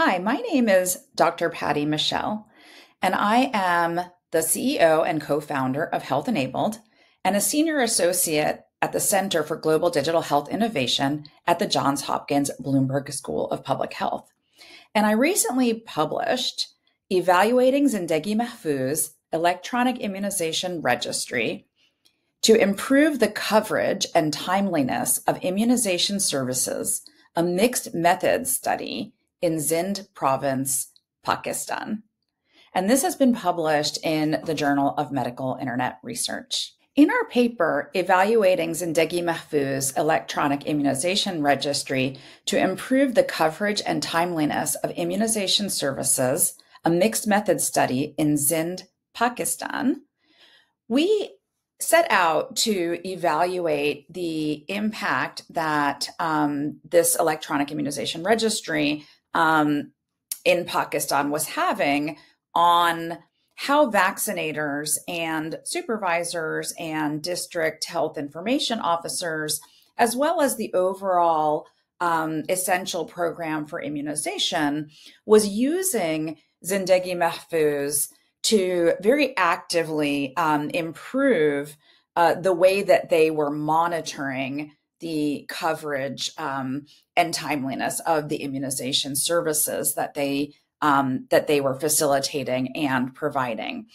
Hi, my name is Dr. Patty Mechael, and I am the CEO and co founder of Health Enabled and a senior associate at the Center for Global Digital Health Innovation at the Johns Hopkins Bloomberg School of Public Health. And I recently published Evaluating Zindagi Mehfooz Electronic Immunization Registry to improve the coverage and timeliness of immunization services, a mixed methods study in Sindh province, Pakistan. And this has been published in the Journal of Medical Internet Research. In our paper, evaluating Zindagi Mehfooz electronic immunization registry to improve the coverage and timeliness of immunization services, a mixed method study in Sindh, Pakistan, we set out to evaluate the impact that um, this electronic immunization registry um, in Pakistan was having on how vaccinators and supervisors and district health information officers, as well as the overall um, essential program for immunization, was using Zindagi Mehfooz to very actively um, improve uh, the way that they were monitoring the coverage um, and timeliness of the immunization services that they um, that they were facilitating and providing.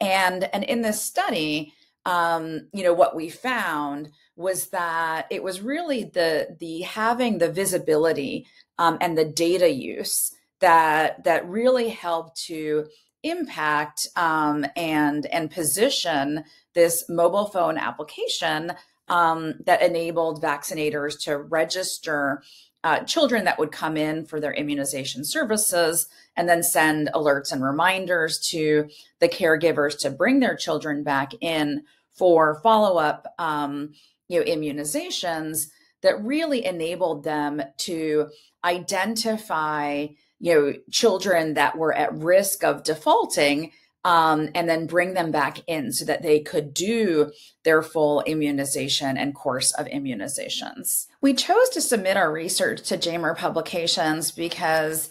And and in this study, um, you know, what we found was that it was really the the having the visibility um, and the data use that that really helped to impact um, and and position this mobile phone application um, that enabled vaccinators to register uh, children that would come in for their immunization services and then send alerts and reminders to the caregivers to bring their children back in for follow-up um, you know immunizations that really enabled them to identify you know children that were at risk of defaulting um, and then bring them back in so that they could do their full immunization and course of immunizations. We chose to submit our research to JMIR Publications because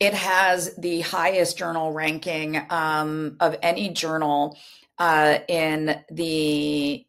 it has the highest journal ranking um, of any journal uh, in the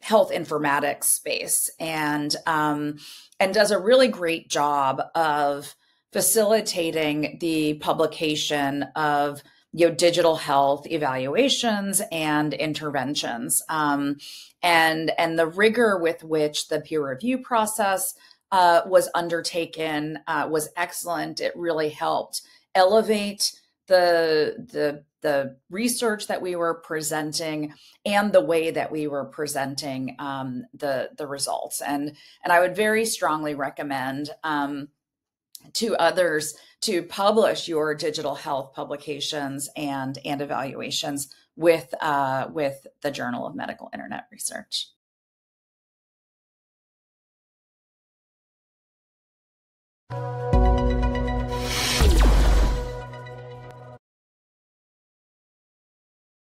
health informatics space and um, and does a really great job of facilitating the publication of you know digital health evaluations and interventions. Um, and and the rigor with which the peer review process uh, was undertaken uh, was excellent. It really helped elevate the the the research that we were presenting and the way that we were presenting um, the the results. And and I would very strongly recommend um, to others to publish your digital health publications and and evaluations with uh, with the Journal of Medical Internet Research.